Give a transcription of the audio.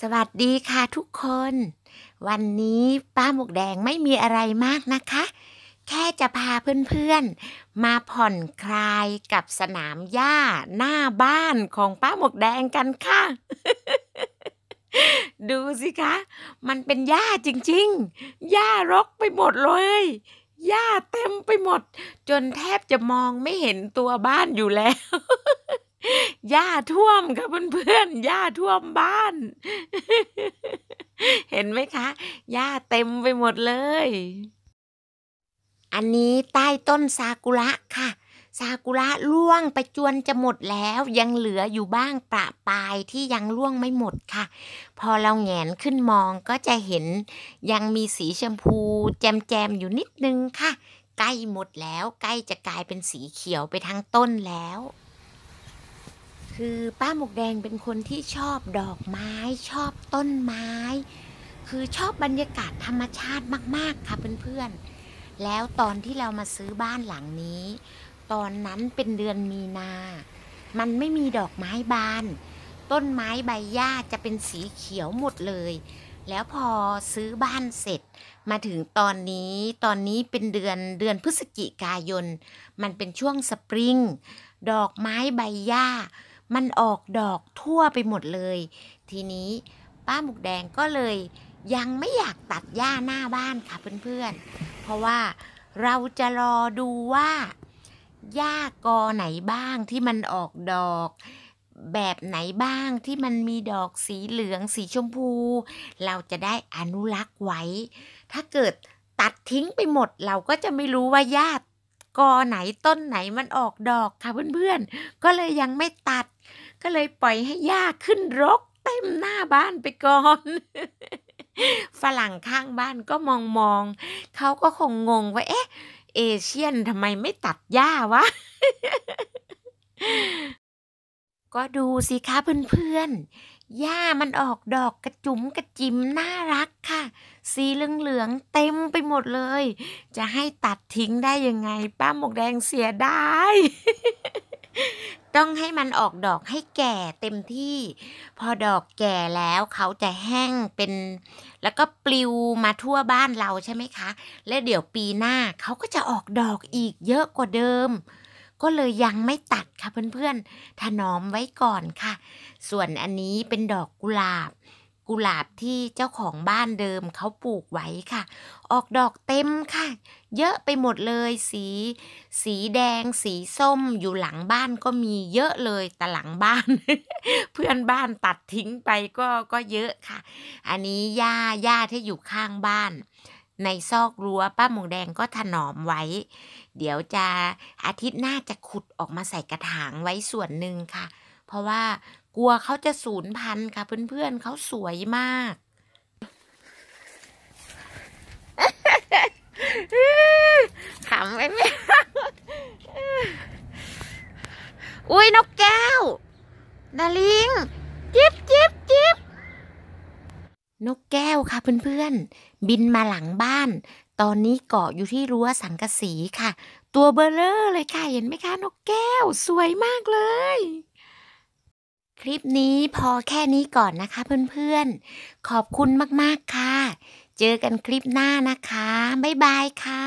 สวัสดีค่ะทุกคน วันนี้ป้าหมวกแดงไม่มีอะไรมากนะคะ แค่จะพาเพื่อนๆ มาผ่อนคลายกับสนามหญ้าหน้าบ้านของป้าหมวกแดงกันค่ะ ดูสิคะ มันเป็นหญ้าจริงๆหญ้ารกไปหมดเลยหญ้าเต็มไปหมด จนแทบจะมองไม่เห็นตัวบ้านอยู่แล้ว หญ้าท่วมค่ะเพื่อนๆหญ้าท่วมบ้าน เห็นไหมคะหญ้าเต็มไปหมดเลย อันนี้ใต้ต้นซากุระค่ะ ซากุระร่วงไปจวนจะหมดแล้ว ยังเหลืออยู่บ้างประปายที่ยังร่วงไม่หมดค่ะ พอเราแงนขึ้นมองก็จะเห็นยังมีสีชมพู แจมๆอยู่นิดนึงค่ะ ใกล้หมดแล้วใกล้จะกลายเป็นสีเขียวไปทั้งต้นแล้ว คือป้าหมวกแดงเป็นคนที่ชอบดอกไม้ ชอบต้นไม้ คือชอบบรรยากาศธรรมชาติมากๆค่ะเพื่อนๆ แล้วตอนที่เรามาซื้อบ้านหลังนี้ ตอนนั้นเป็นเดือนมีนา มันไม่มีดอกไม้บาน ต้นไม้ใบหญ้าจะเป็นสีเขียวหมดเลย แล้วพอซื้อบ้านเสร็จ มาถึงตอนนี้ตอนนี้เป็นเดือนเดือนพฤศจิกายน มันเป็นช่วงสปริงดอกไม้ใบหญ้า มันออกดอกทั่วไปหมดเลย ทีนี้ป้าหมุกแดงก็เลยยังไม่อยากตัดหญ้าหน้าบ้านค่ะเพื่อนๆ เพราะว่าเราจะรอดูว่าหญ้ากอไหนบ้างที่มันออกดอก แบบไหนบ้างที่มันมีดอกสีเหลืองสีชมพู เราจะได้อนุรักษ์ไว้ ถ้าเกิดตัดทิ้งไปหมดเราก็จะไม่รู้ว่าหญ้ากอไหนต้นไหนมันออกดอกค่ะเพื่อนๆ ก็เลยยังไม่ตัด ก็เลยปล่อยให้หญ้าขึ้นรกเต็มหน้าบ้านไปก่อน ฝรั่งข้างบ้านก็มองมองๆเขาก็คงงงว่า เอ๊ะ เอเชียนทำไมไม่ตัดหญ้าวะ ก็ดูสิคะเพื่อนๆ หญ้ามันออกดอกกระจุ๋มกระจิมน่ารักค่ะ สีเหลืองๆเต็มไปหมดเลย จะให้ตัดทิ้งได้ยังไง ป้าหมวกแดงเสียดาย ต้องให้มันออกดอกให้แก่เต็มที่ พอดอกแก่แล้วเขาจะแห้งเป็น แล้วก็ปลิวมาทั่วบ้านเราใช่ไหมคะ และเดี๋ยวปีหน้าเขาก็จะออกดอกอีกเยอะกว่าเดิม ก็เลยยังไม่ตัดค่ะเพื่อนๆถนอมไว้ก่อนค่ะ ส่วนอันนี้เป็นดอกกุหลาบ กุหลาบที่เจ้าของบ้านเดิมเขาปลูกไว้ค่ะ ออกดอกเต็มค่ะ เยอะไปหมดเลยสี สีแดง สีส้มอยู่หลังบ้านก็มีเยอะเลยแต่หลังบ้าน เพื่อนบ้านตัดทิ้งไปก็ก็เยอะค่ะ อันนี้หญ้าหญ้าที่อยู่ข้างบ้าน ในซอกรั้วป้าหมูแดงก็ถนอมไว้ เดี๋ยวจะอาทิตย์หน้าจะขุดออกมาใส่กระถางไว้ส่วนหนึ่งค่ะ เพราะว่ากลัวเขาจะสูญพันธุ์ค่ะ เพื่อนๆเขาสวยมาก ขำไหมแม่อุ้ยนกแก้วดาลิงจิ๊บจิบจิบนกแก้วค่ะเพื่อนๆ บินมาหลังบ้าน ตอนนี้เกาะอยู่ที่รั้วสังกะสีค่ะ ตัวเบลเลอร์เลยค่ะ เห็นไหมคะ นกแก้วสวยมากเลย คลิปนี้พอแค่นี้ก่อนนะคะเพื่อนๆ ขอบคุณมากๆค่ะ เจอกันคลิปหน้านะคะ บ๊ายบายค่ะ